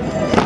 Yeah.